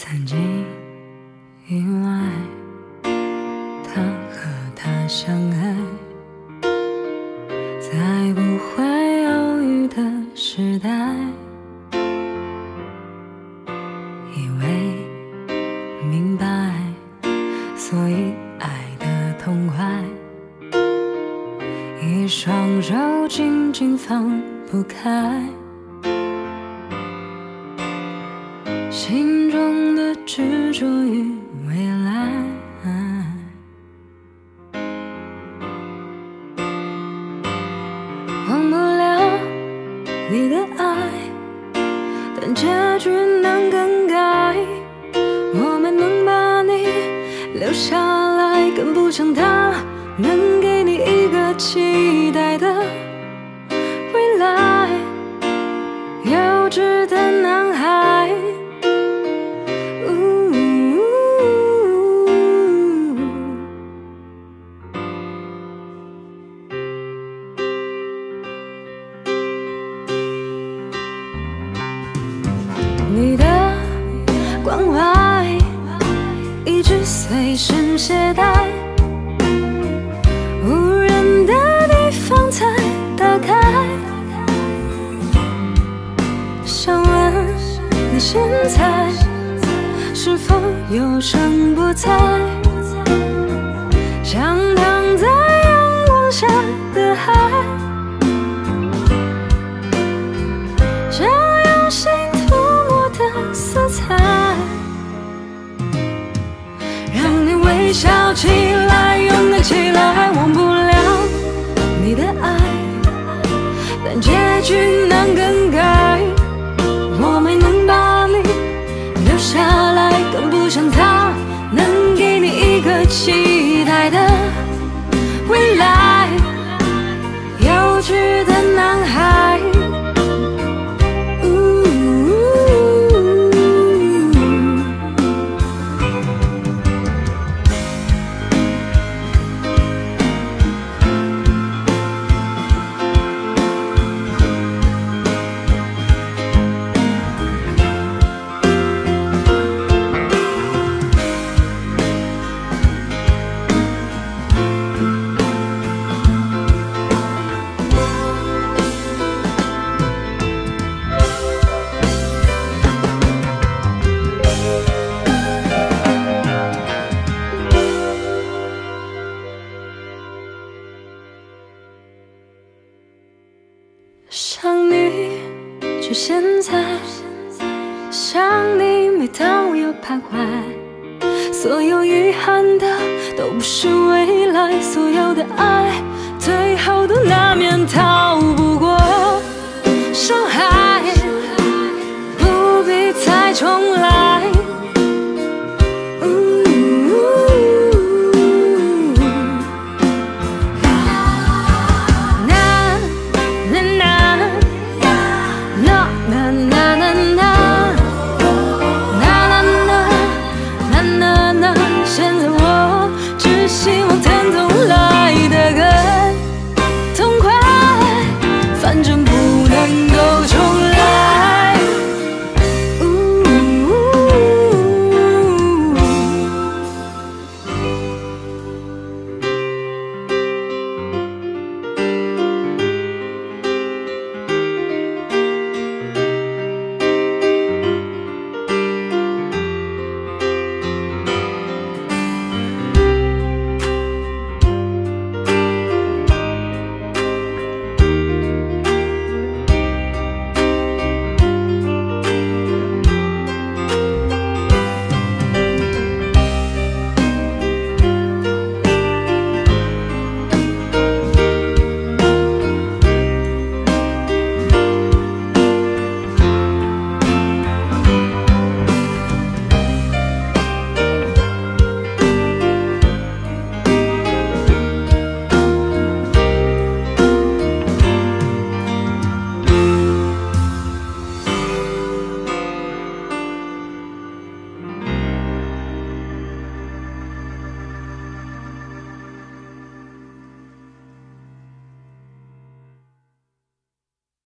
曾经以为他和她相爱，在不会犹豫的时代，以为明白，所以爱的痛快，一双手紧紧放不开。心中执着于未来，忘不了你的爱，但结局难更改。我没能把你留下来，跟不上他能给你一个期待的你的关怀一直随身携带，无人的地方才打开。想问你现在是否有声不在？下来，更不想他能给你一个期待的未来。要去现在。想你，每当我又徘徊，所有遗憾的都不是未来，所有的爱最后都难免